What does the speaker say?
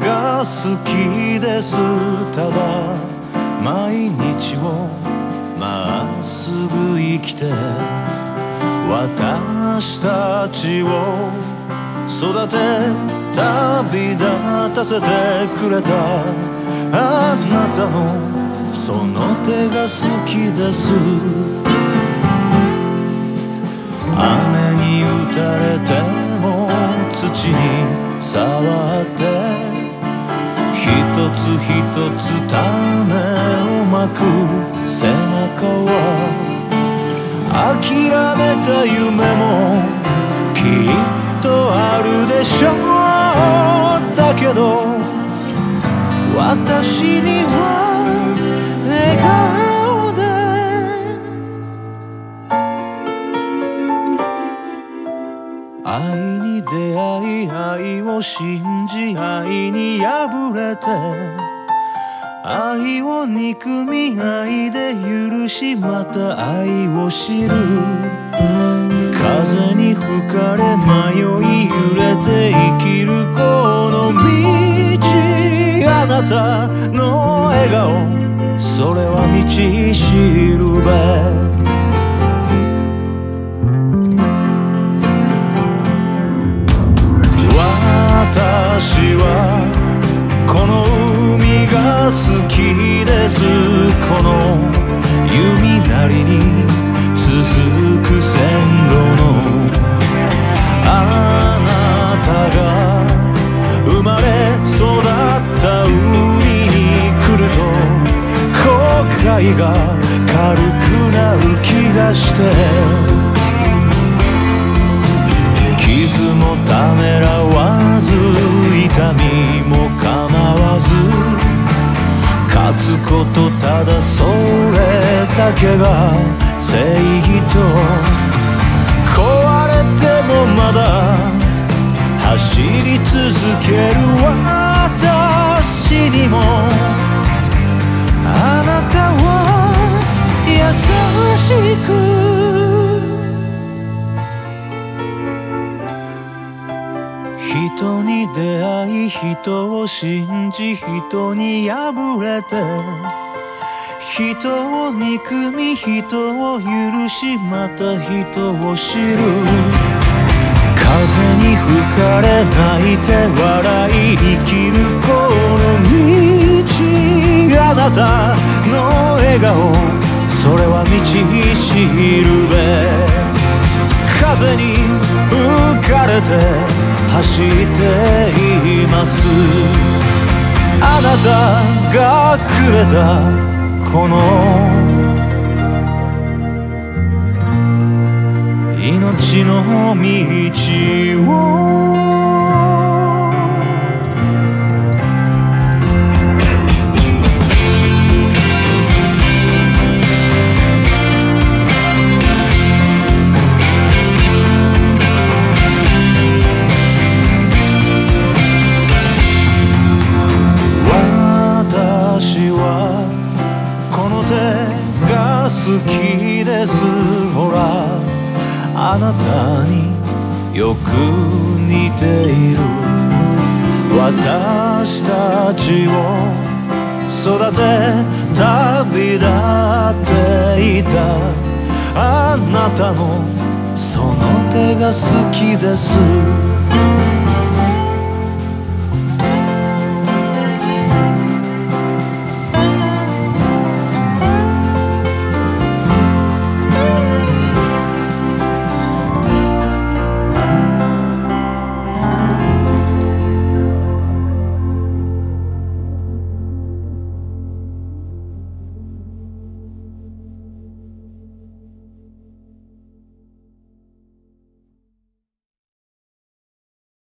が好きですただ毎日をまっすぐ生きて私たちを育て旅立たせてくれた。あなたのその手が好きです。雨に打たれても土に触って一つ一つ種をまく。背中は諦めた夢もきっとあるでしょう。だけど私には愛に出会い愛を信じ愛に破れて愛を憎み愛で許しまた愛を知る。風に吹かれ迷い揺れて生きるこの道。あなたの笑顔それは道しるべ。この弓なりに続く線路の。あなたが生まれ育った海に来ると後悔が軽くなる気がして。ことただそれだけが正義と壊れてもまだ走り続け人を信じ人に敗れて人を憎み人を許しまた人を知る。風に吹かれ泣いて笑い生きるこの道あなたの笑顔。それは道しるべ。風に吹かれて走っていますあなたがくれたこの命の道を手が好きです。ほらあなたによく似ている。私たちを育て旅立っていた。あなたのその手が好きです。